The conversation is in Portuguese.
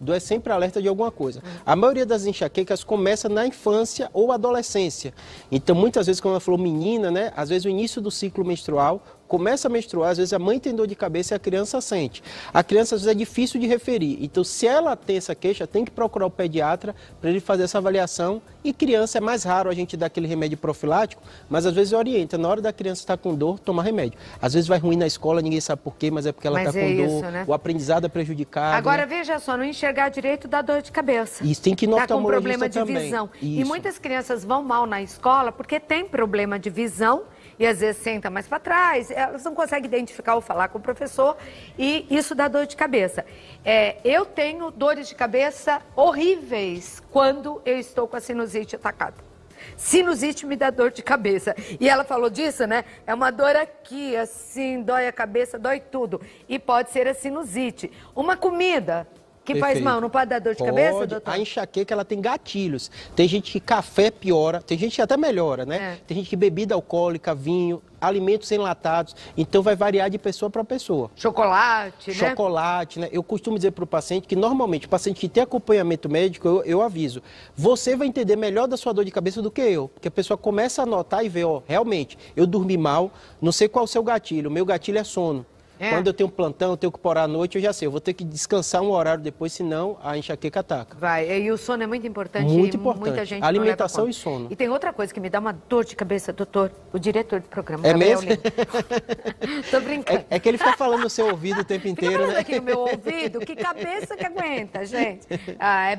do é sempre alerta de alguma coisa. A maioria das enxaquecas começa na infância ou adolescência. Então, muitas vezes, quando ela falou menina, né? Às vezes o início do ciclo menstrual começa a menstruar, às vezes a mãe tem dor de cabeça e a criança sente. A criança às vezes é difícil de referir. Então, se ela tem essa queixa, tem que procurar o pediatra para ele fazer essa avaliação. E criança é mais raro a gente dar aquele remédio profilático, mas às vezes orienta. Na hora da criança estar com dor, tomar remédio. Às vezes vai ruim na escola, ninguém sabe por quê, mas é porque ela está é com isso, dor, né? o aprendizado é prejudicado. Agora, né? veja só, não enxergar direito dá dor de cabeça. Isso, tem que ir no Tá com problema de também. visão. E Isso. muitas crianças vão mal na escola porque tem problema de visão e às vezes senta mais para trás, elas não conseguem identificar ou falar com o professor e isso dá dor de cabeça. É, eu tenho dores de cabeça horríveis quando eu estou com a sinusite atacada. Sinusite me dá dor de cabeça. E ela falou disso, né? É uma dor aqui, assim, dói a cabeça, dói tudo. E pode ser a sinusite. Uma comida que faz Perfeito. mal, não pode dar dor de cabeça, Pode. doutor? A enxaqueca ela tem gatilhos. Tem gente que café piora, tem gente que até melhora, né? É. Tem gente que bebida alcoólica, vinho, alimentos enlatados. Então vai variar de pessoa para pessoa. Chocolate, né? Chocolate, né? Eu costumo dizer para o paciente que normalmente o paciente que tem acompanhamento médico, eu, eu aviso, você vai entender melhor da sua dor de cabeça do que eu. Porque a pessoa começa a notar e vê, ó, realmente, eu dormi mal, não sei qual é o seu gatilho, o meu gatilho é sono. É. Quando eu tenho plantão, eu tenho que porar à noite, eu já sei, eu vou ter que descansar um horário depois, senão a enxaqueca ataca. Vai, e o sono é muito importante. Muito importante. Muita gente Alimentação e sono. E tem outra coisa que me dá uma dor de cabeça, doutor, o diretor do programa. É Gabriel mesmo? Tô brincando. É, é que ele fica falando no seu ouvido o tempo Fica inteiro, falando né? aqui no meu ouvido, que cabeça que aguenta, gente. Ah, é